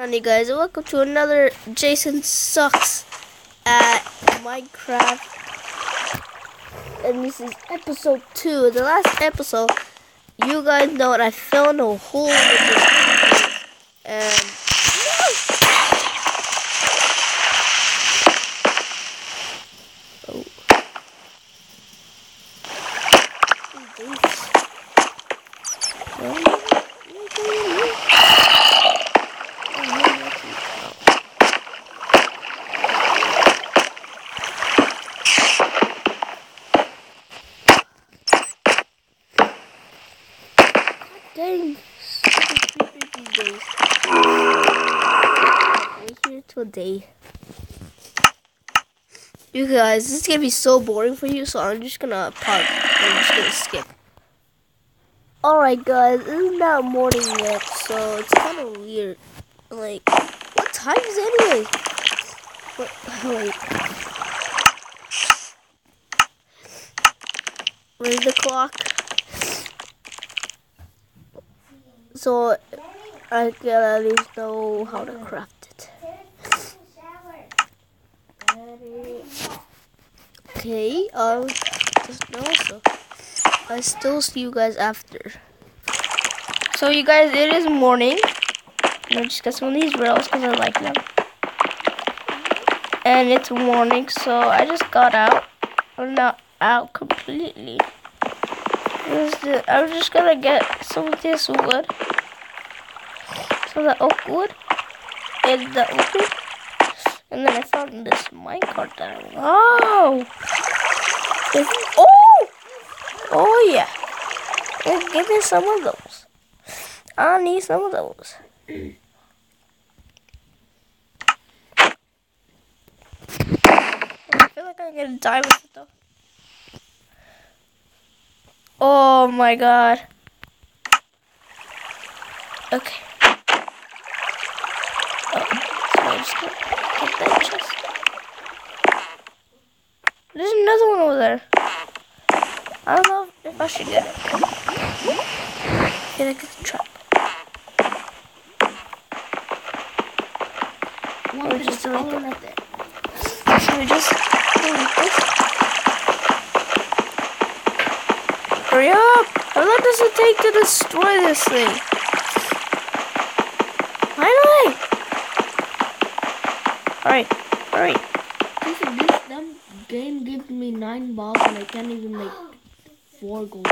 Howdy guys, welcome to another Jason Sucks at Minecraft. And this is episode 2. The last episode, you guys know I fell in a hole and Oh. Days. We're here today. You guys, this is gonna be so boring for you, so I'm just gonna pause. I'm just gonna skip. Alright guys, it's not morning yet, so it's kinda weird. Like, what time is it anyway? What, wait. Where's the clock? So, I can at least know how to craft it. Okay, um, just know so. I still see you guys after. So you guys, it is morning. I just got some of these rails because I like them. And it's morning, so I just got out. I'm not out completely. I'm just gonna get some of this wood. Some of the oak wood. And the oak wood. And then I found this minecart I Oh! Oh! Oh yeah. And give me some of those. I need some of those. I feel like I'm gonna die with it though. Oh my god. Okay. Oh, so I just get that chest. There's another one over there. I don't know if I should get it. I feel like it's a trap. One Or just like one it. right there. So we just go like this. Hurry up! How long does it take to destroy this thing? Finally! Alright, alright. This, this them game gives me nine balls and I can't even make four goals.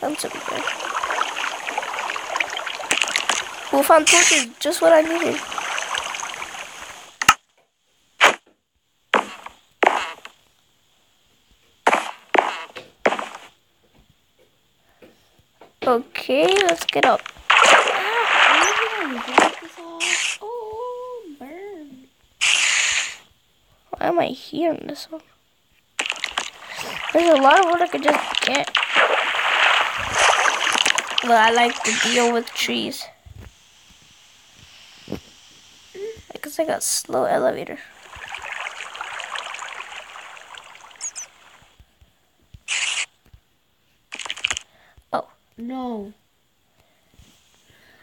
Found some good. Well, found torches, just what I needed. Okay, let's get up. Oh, burn. Why am I here in this one? There's a lot of wood I could just get. But I like to deal with trees. Because I got slow elevator. No.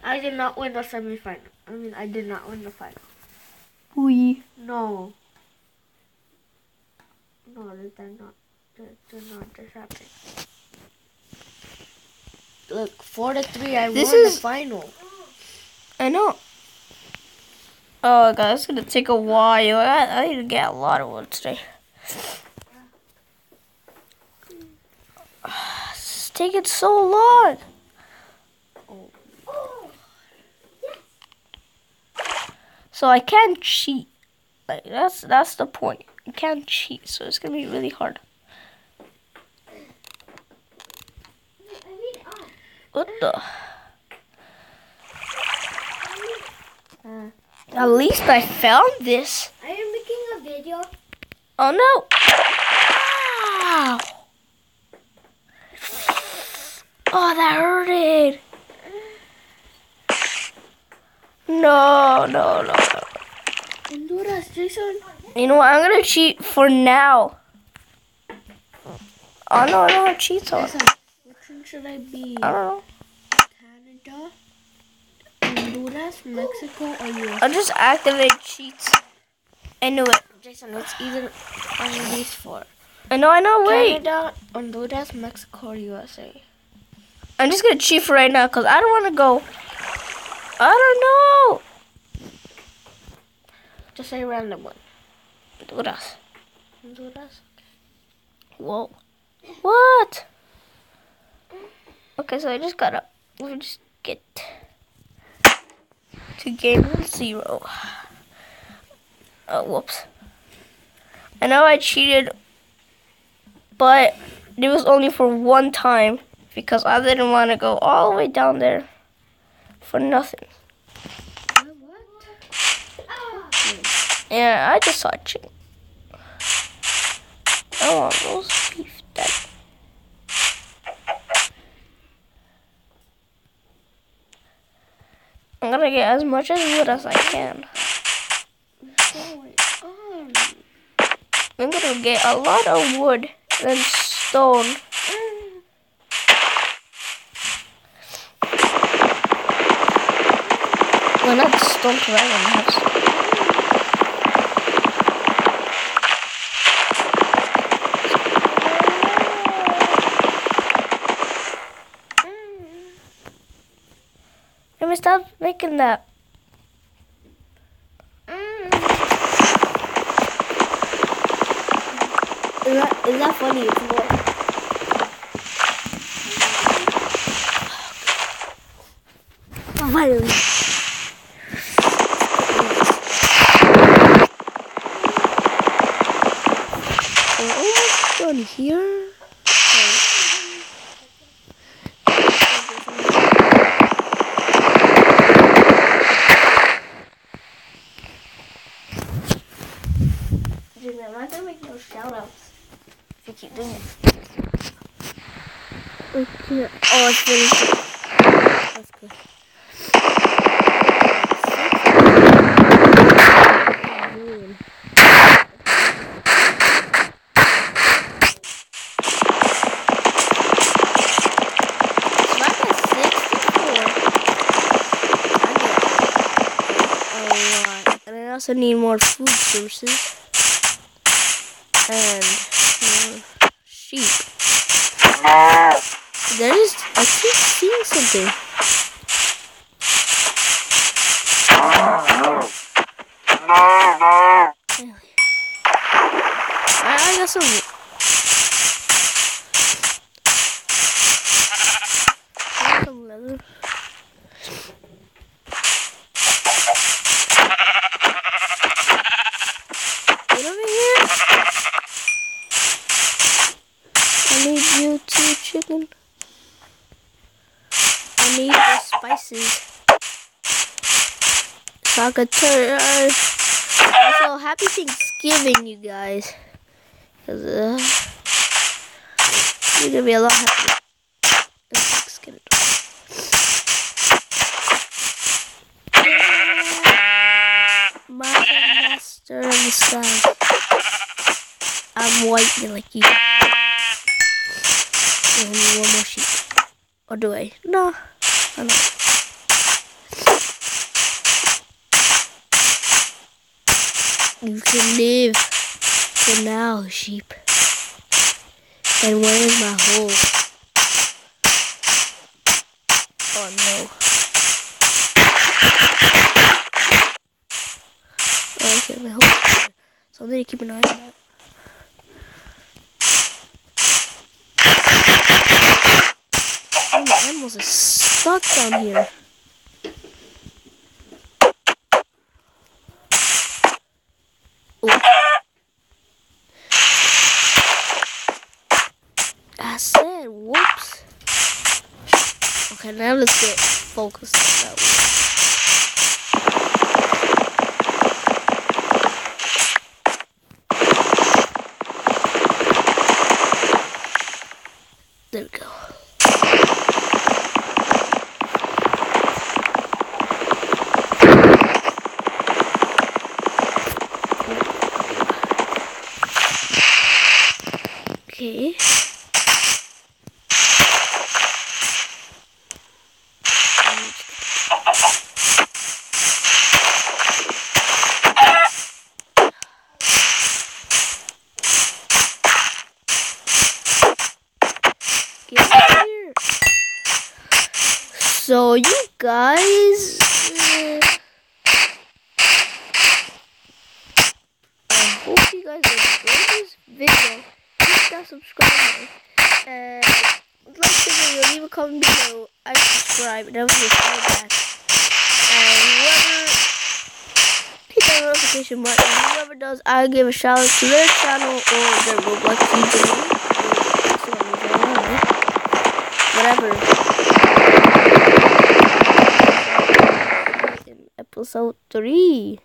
I did not win the semifinal. I mean, I did not win the final. We. No. No, that did not. That did not just happen. Look, four to three. I This won is- the final. I know. Oh god, it's gonna take a while. I, I need to get a lot of wood today. It's taking so long. So I can't cheat. Like that's that's the point. You can't cheat, so it's gonna be really hard. What the? Uh, At least I found this. are you making a video? Oh no! Ow! Oh, that hurted. No, no, no, no. Honduras, Jason. You know what? I'm gonna cheat for now. Oh no, I don't have cheats on. Which one should I be? I don't know. Canada, Honduras, Mexico, or US? I'll just activate cheats. I knew it. Jason, it's either one of these four. I know, I know, wait. Canada, Honduras, Mexico, or USA. I'm just gonna cheat for right now because I don't want to go. I don't know. Just a random one. Honduras. Honduras. Whoa. What? Okay, so I just gotta. Let me just get to game zero. Oh, whoops. I know I cheated, but it was only for one time because I didn't want to go all the way down there for nothing. Yeah, I just saw cheat. I want those beef that. I'm gonna get as much as wood as I can. I'm gonna get a lot of wood and stone. Well, not stone because I don't have. Let me stop making that. Is that, is that funny? It's what? Oh, finally. We're here. I'm not gonna make no shout outs if you keep doing it. Okay. Oh, it's finished. That's good. And I also need more food sources and more sheep. There is, I keep seeing something. I, I got some. I got some leather. Get over here. I need you too, chicken. I need the spices. So. Uh, also, happy Thanksgiving, you guys. Cause uh, you're gonna be a lot happier. My master of the sky. I'm white like you. Need one more sheep. Or do I? No. I don't. You can live for now, sheep. And where is my hole? Oh no. Oh, okay, my hole. So I'm gonna keep an eye on that. Oh, the animals are stuck down here. Oh. I said, whoops. Okay, now let's get focused on that one. There we go. Okay. So you guys. Uh, I hope you guys enjoyed this video. Hit that subscribe. And like the video, leave a comment below. I subscribe and I'll be back. And whoever hit that notification button, whoever does, I'll give a shout out to their channel or their Roblox username. Whatever. In episode 3.